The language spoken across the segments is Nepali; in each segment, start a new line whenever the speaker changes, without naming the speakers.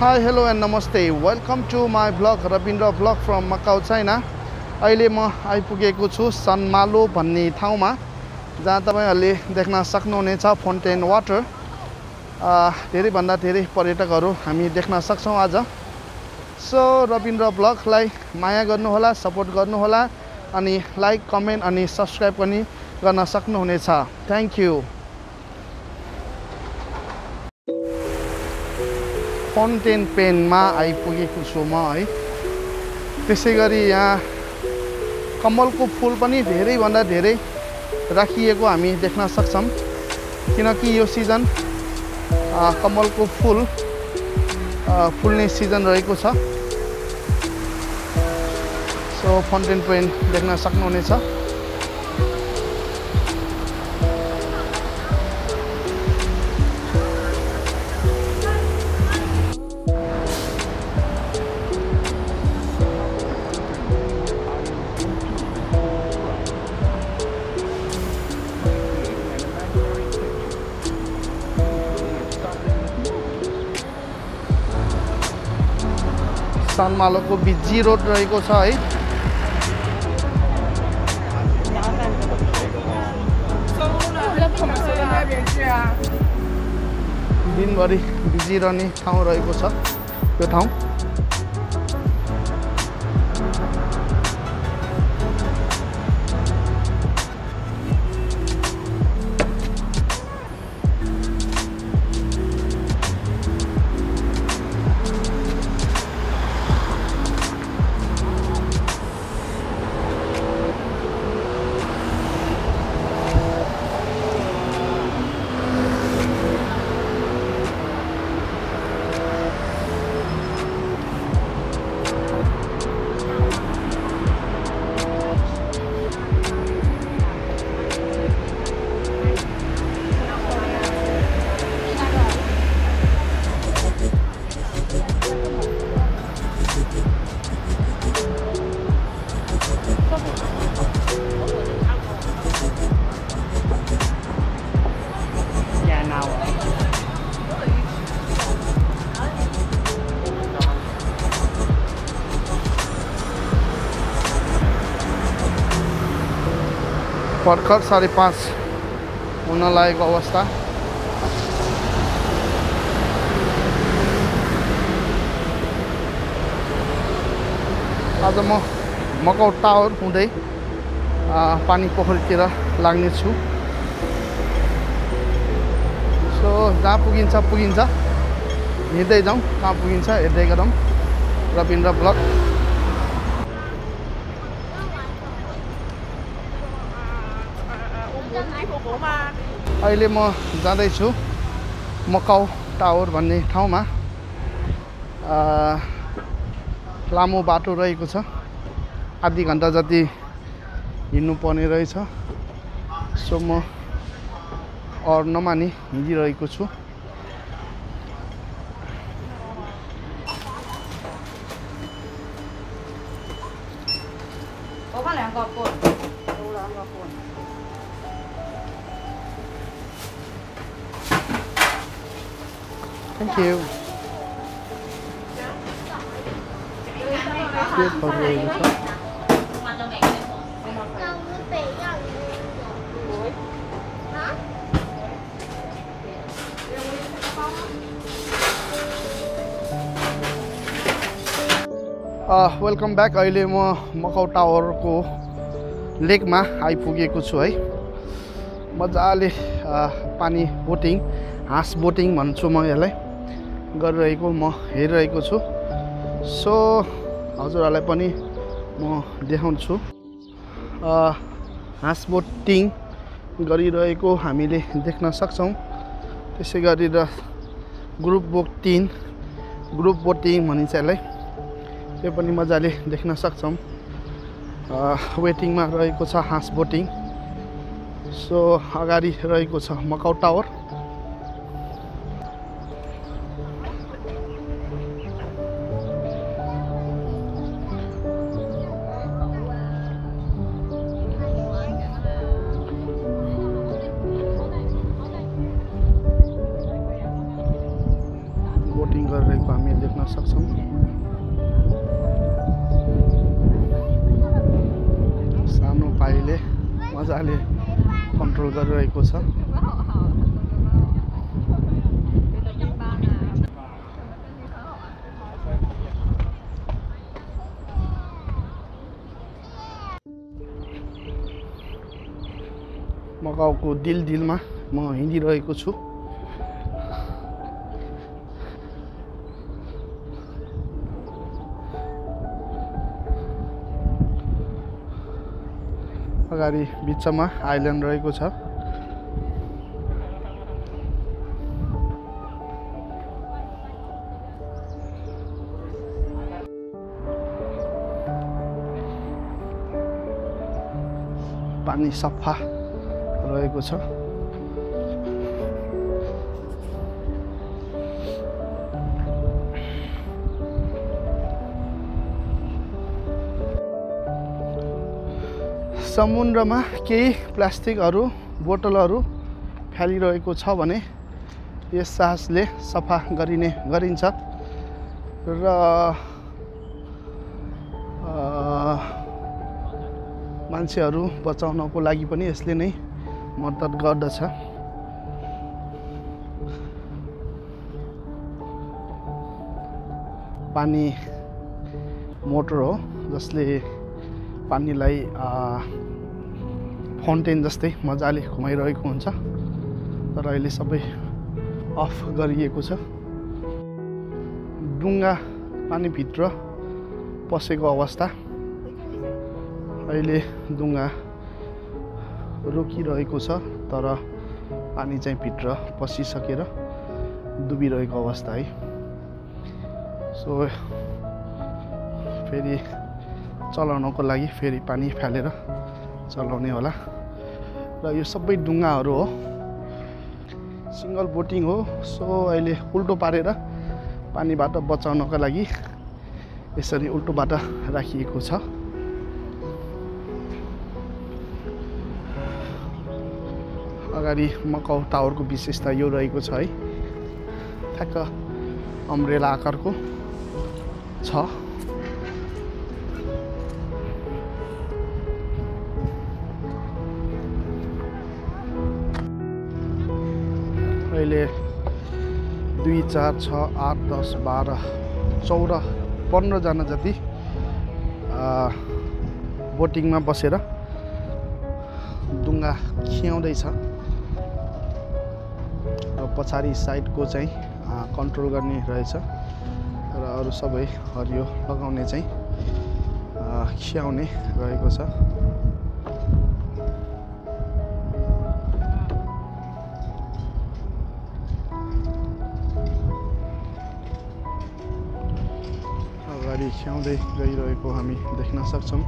Hi hello and namaste welcome to my blog Ravindra blog from Macau China अहिले म आइपुगेको छु सनमालो भन्ने ठाउँमा जहाँ तपाईँहरूले देख्न सक्नुहुनेछ फाउन्टेन वाटर धेरैभन्दा धेरै पर्यटकहरू हामी देख्न सक्छौँ आज। सो रविन्द्र ब्लगलाई माया गर्नुहोला सपोर्ट गर्नुहोला अनि लाइक कमेन्ट अनि सब्सक्राइब पनि गर्न सक्नुहुनेछ। थ्याङ्क यू फाउन्टेन पेनमा आइपुगेको छु म है। त्यसै गरी यहाँ कमलको फुल पनि धेरैभन्दा धेरै राखिएको हामी देख्न सक्छौँ। किनकि यो सिजन कमलको फुल फुल्ने सिजन रहेको छ। सो फाउन्टेन पेन देख्न सक्नुहुनेछ। सनमालोको बिजी रोड रहेको छ है। दिनभरि बिजी रहने ठाउँ रहेको छ यो ठाउँ। भर्खर साढे पाँच हुन लागेको अवस्था। आज म मकौ टावर हुँदै पानी पोखरीतिर लाग्नेछु। सो जहाँ पुगिन्छ पुगिन्छ। हिँड्दै जाउँ कहाँ पुगिन्छ हेर्दै गरौँ। रविन्द्र ब्लक। अहिले म जाँदैछु मकाउ टावर भन्ने ठाउँमा। लामो बाटो रहेको छ। आधी घन्टा जति हिँड्नुपर्ने रहेछ। सो म और नमानी हिँडिरहेको छु। छ वेलकम ब्याक अहिले म मकाउ टावरको लेकमा आइपुगेको छु है। मजाले अ, पानी बोटिङ हाँस बोटिङ भन्छु म यसलाई। गरिरहेको म हेरिरहेको छु। सो हजुरहरूलाई पनि म देखाउँछु। हाँस बोटिङ गरिरहेको हामीले देख्न सक्छौँ। त्यसै गरेर ग्रुप बोटिङ ग्रुप बोटिङ भनिन्छ यसलाई। त्यो पनि मजाले देख्न सक्छौँ। वेटिङमा रहेको छ हाँस बोटिङ। सो अगाडि रहेको छ मकाउ टावर। मकाउको दिल दिलमा म हिँडिरहेको छु। अगाडि बिचमा आइल्यान्ड रहेको छ। पानी सफा। रहेको छ। समुद्रमा केही प्लास्टिकहरू बोतलहरू फ्यालिरहेको छ भने यस साहसले सफा गरिने गरिन्छ। र मान्छेहरू बचाउनको लागि पनि यसले नै मद्दत गर्दछ। पानी मोटर हो जसले पानीलाई फाउन्टेन जस्तै मजाले घुमाइरहेको हुन्छ तर अहिले सबै अफ गरिएको छ। डुङ्गा पानीभित्र पसेको अवस्था। अहिले डुङ्गा रोकिरहेको छ तर पानी चाहिँ भित्र पसिसकेर डुबिरहेको अवस्था है। सो फेरि चलाउनको लागि फेरि पानी फालेर चलाउने होला। र यो सबै डुङ्गाहरू हो सिङ्गल बोटिङ हो सो अहिले उल्टो पारेर पानीबाट बचाउनको लागि यसरी उल्टोबाट राखिएको छ। अगाडि मकाउ टावरको विशेषता यो रहेको छ है। ठ्याक्क अम्ब्रेला आकारको छ। अहिले दुई चार छ आठ दस बाह्र चौध पन्ध्रजना जति बोटिङमा बसेर डुङ्गा खियाउँदैछ। पछाडि साइडको चाहिँ कन्ट्रोल गर्ने रहेछ। र अरू सबै हरियो लगाउने चाहिँ खियाउने रहेको छ। अगाडि खियाउँदै गइरहेको हामी देख्न सक्छौँ।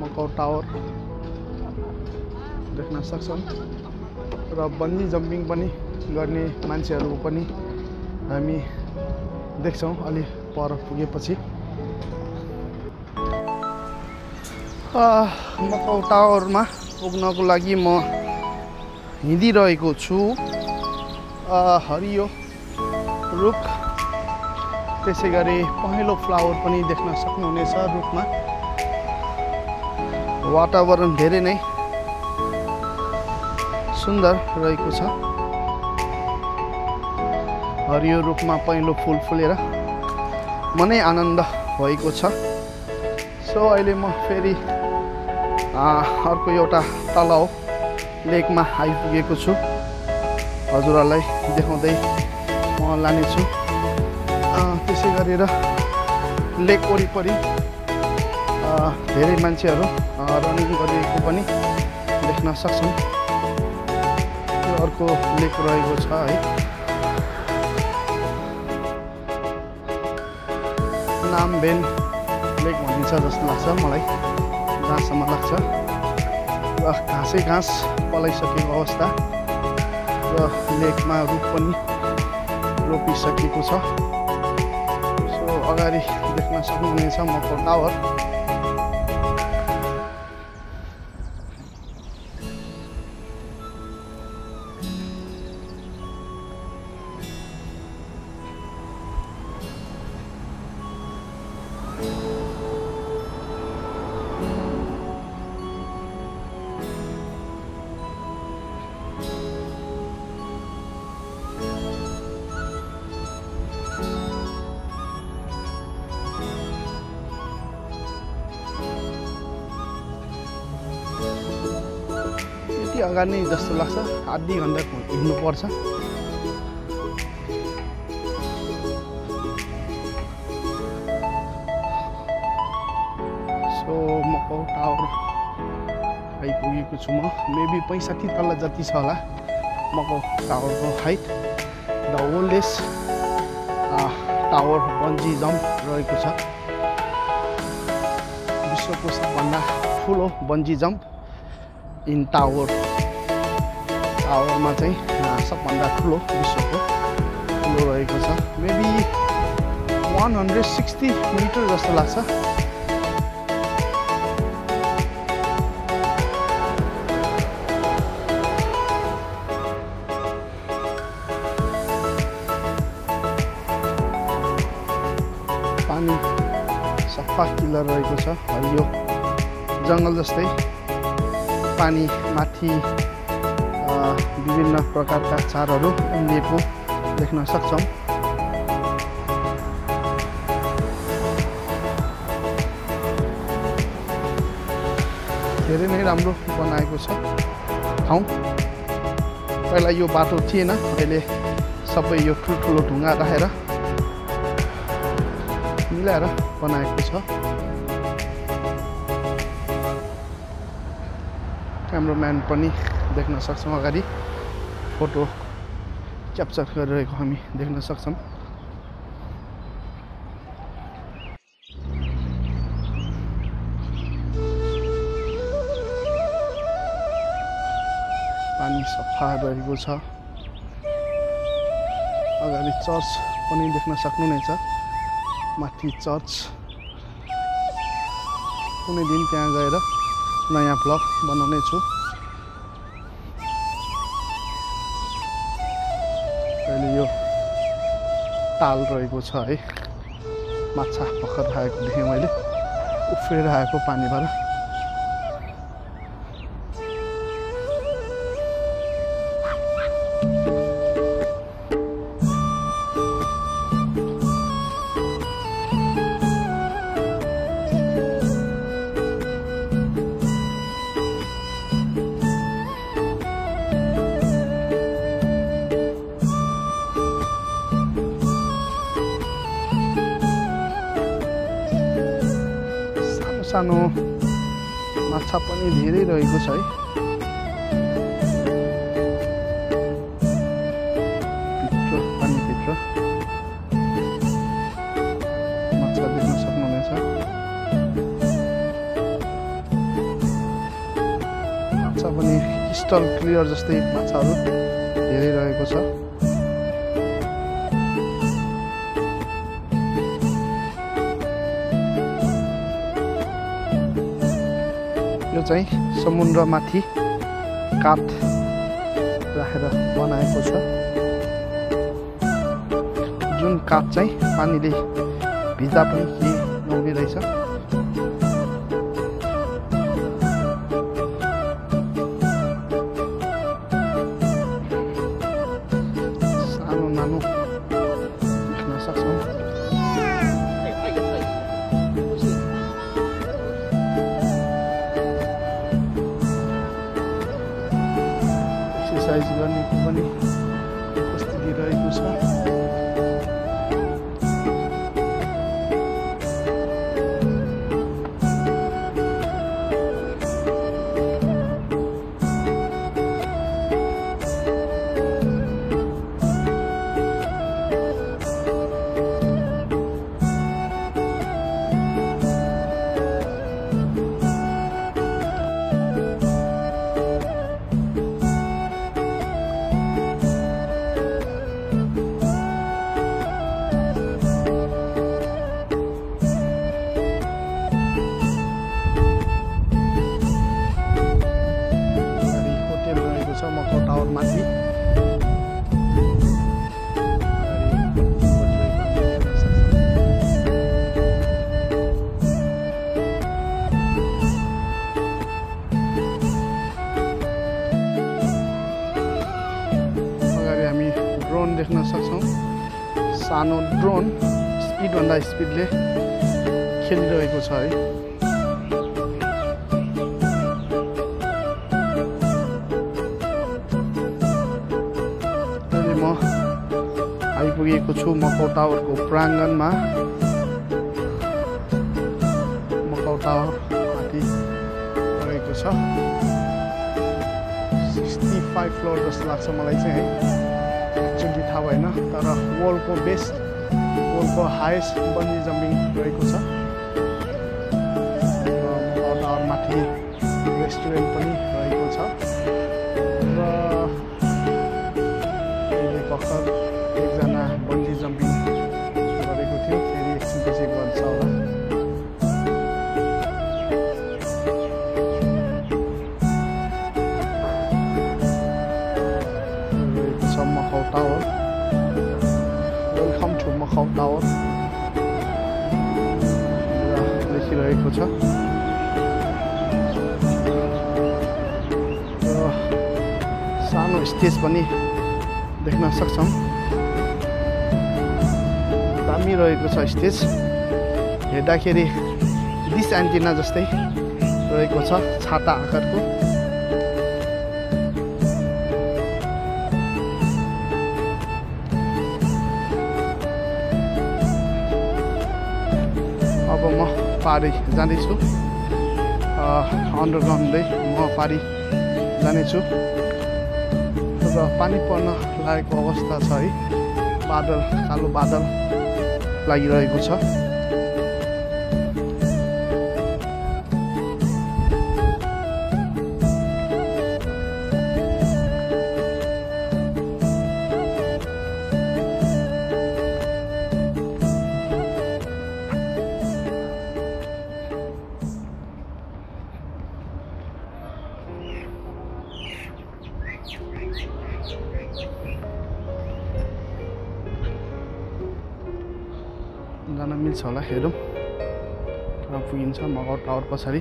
मकाउ टावर देख्न सक्छौँ र बन्जी जम्पिङ पनि गर्ने मान्छेहरू पनि हामी देख्छौँ अलि पर पुगेपछि। मकाउ टावरमा पुग्नको लागि म हिँडिरहेको छु। हरियो रुख। त्यसै गरी पहेँलो फ्लावर पनि देख्न सक्नुहुनेछ रुखमा। वातावरण धेरै नै सुन्दर रहेको छ। हरियो रुखमा पहेँलो फुल फुलेर मनै आनन्द भएको छ। सो अहिले म फेरि अर्को एउटा तलाउ लेकमा आइपुगेको छु। हजुरहरूलाई देखाउँदै म लानेछु। त्यसै गरेर लेक वरिपरि धेरै मान्छेहरू रनिङ गरिएको पनि देख्न सक्छौँ। यो अर्को लेक रहेको छ है। नामबेन लेक भनिन्छ जस्तो लाग्छ मलाई। जहाँसम्म लाग्छ। र घाँसै घाँस पलाइसकेको अवस्था र लेकमा रुख पनि रोपिसकेको छ। सो अगाडि देख्न सक्नुहुनेछ मको टावर यति अगाडि जस्तो लाग्छ। आधी घन्टा हिँड्नुपर्छ सो मकौ टावर आइपुगेको छु म। मेबी पैँसाठी तल जति छ होला मकौ टावरको height the oldest tower bungee jump रहेको छ। विश्वको सबभन्दा ठुलो बन्जी जम्प इन टावर टावरमा चाहिँ सबभन्दा ठुलो विश्वको ठुलो रहेको छ। Maybe one hundred sixty metre जस्तो लाग्छ। पानी सफा क्लियर रहेको छ। हरियो जङ्गल जस्तै। पानी माथि विभिन्न प्रकारका चारहरू उम्रिएको देख्न सक्छौँ। धेरै नै राम्रो बनाएको छ ठाउँ। पहिला यो बाटो थिएन अहिले सबै यो ठुल्ठुलो ढुङ्गा राखेर मिलाएर बनाएको छ। क्यामराम्यान पनि देख्न सक्छौँ अगाडि। फोटो क्याप्चर गरिरहेको हामी देख्न सक्छौँ। पानी सफा रहेको छ। अगाडि चर्च पनि देख्न सक्नुहुनेछ माथि चर्च। कुनै दिन त्यहाँ गएर नयाँ ब्लग बनाउने छु। अहिले यो ताल रहेको छ है। माछा भर्खर आएको देखेँ मैले। उफ्रेर आएको पानीबाट। सानो माछा पनि धेरै रहेको छ है। भित्र पानीभित्र माछा देख्न सक्नुहुनेछ। माछा पनि क्रिस्टल क्लियर जस्तै माछाहरू धेरै रहेको छ। चाहिँ समुद्रमाथि काठ राखेर बनाएको छ। जुन काठ चाहिँ पानीले भिजा पनि केही नहुने सानो नानो ड्रोन स्पिडभन्दा स्पिडले खेलिरहेको छ है। अहिले म आइपुगेको छु मकौ टावरको प्राङ्गणमा। मकौ टावर माथि रहेको छ। सिक्सटी फाइभ फ्लोर जस्तो लाग्छ मलाई चाहिँ है। एक्चुली थाहा भएन तर वर्ल्डको बेस्ट वर्ल्डको हाइएस्ट बन्जी जम्पिङ रहेको छ। माथि रेस्टुरेन्ट पनि रहेको छ। र भर्खर एकजना छ र सानो स्टेज पनि देख्न सक्छौँ। दामी रहेको छ स्टेज। हेर्दाखेरि डिस एन्टिना जस्तै रहेको छ छाता आकारको। पारी जाँदैछु। अन्डरग्राउन्डै म पारी जानेछु। र पानी पर्न लागेको अवस्था छ है। बादल कालो बादल लागिरहेको छ। जान मिल्छ होला हेरौँ। कहाँ पुगिन्छ मगाउ टावर पछाडि।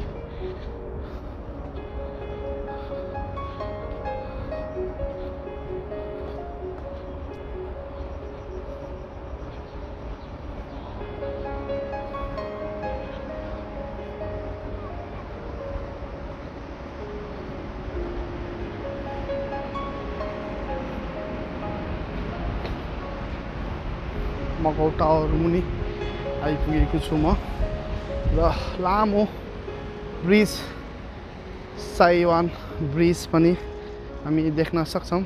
मगाउ टावर मुनि आइपुगेको छु म। र लामो ब्रिज साइवान ब्रिज पनि हामी देख्न सक्छौँ।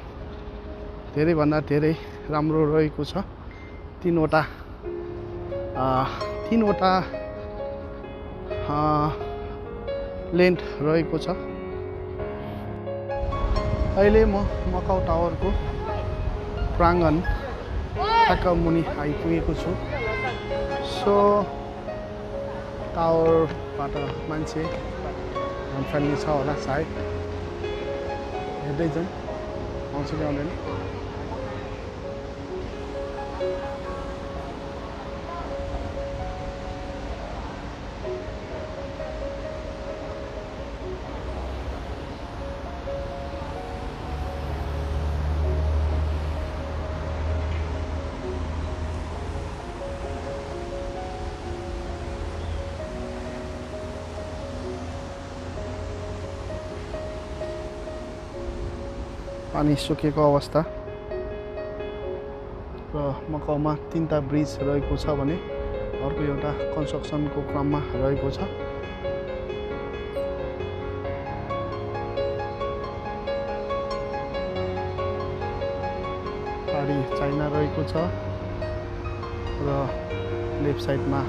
धेरैभन्दा धेरै राम्रो रहेको छ। तिनवटा तिनवटा लेन्थ रहेको छ। अहिले म मकाउ टावरको प्राङ्गण ठ्याक्क मुनि आइपुगेको छु। सो टावरबाट मान्छे फ्याल्ने छ होला सायद। हेर्दै जाउँ आउँछ कि आउँदैन? पानी सुकेको अवस्था। र मकाउमा तिनवटा ब्रिज रहेको छ भने अर्को एउटा कन्स्ट्रक्सनको क्रममा रहेको छ। पारी चाइना रहेको छ र लेफ्ट साइडमा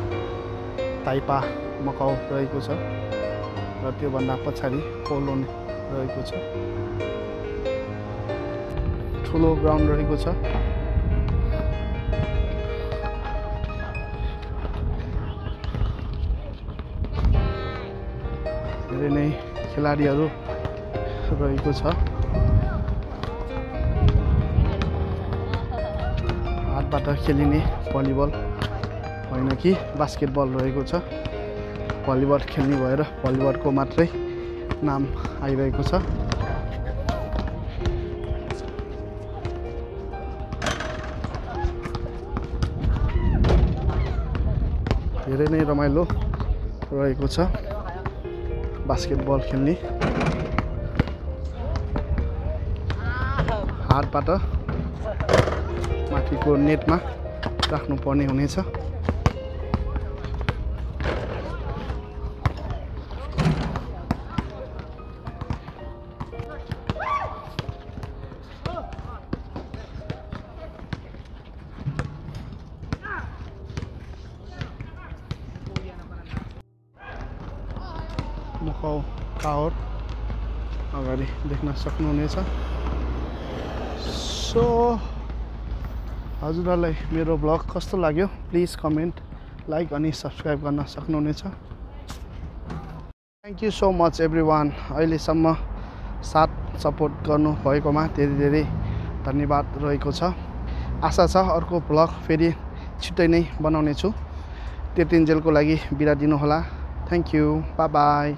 ताइपा मकाउ रहेको छ र त्योभन्दा पछाडि कोलोन रहेको छ। ठुलो ग्राउन्ड रहेको छ। धेरै नै खेलाडीहरू रहेको छ। हातबाट खेलिने भलिबल होइन कि बास्केटबल रहेको छ। भलिबल खेल्ने भएर भलिबलको मात्रै नाम आइरहेको छ। धेरै नै रमाइलो रहेको छ बास्केटबल खेल्ने। हातबाट माथिको नेटमा राख्नुपर्ने हुनेछ। टावर अगाडि देख्न सक्नुहुनेछ सो हजुरहरूलाई मेरो ब्लग कस्तो लाग्यो? प्लिज कमेन्ट लाइक अनि सब्सक्राइब गर्न सक्नुहुनेछ। Thank you so much everyone अहिलेसम्म साथ सपोर्ट गर्नुभएकोमा धेरै धेरै धन्यवाद रहेको छ। आशा छ अर्को ब्लग फेरि छिट्टै नै बनाउने छु त्यतिन्जेलको लागि बिदा दिनुहोला। Thank you by by